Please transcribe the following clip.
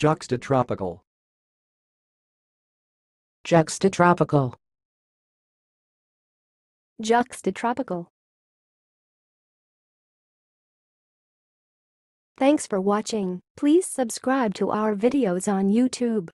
Juxtatropical. Juxtatropical. Juxtatropical. Thanks for watching. Please subscribe to our videos on YouTube.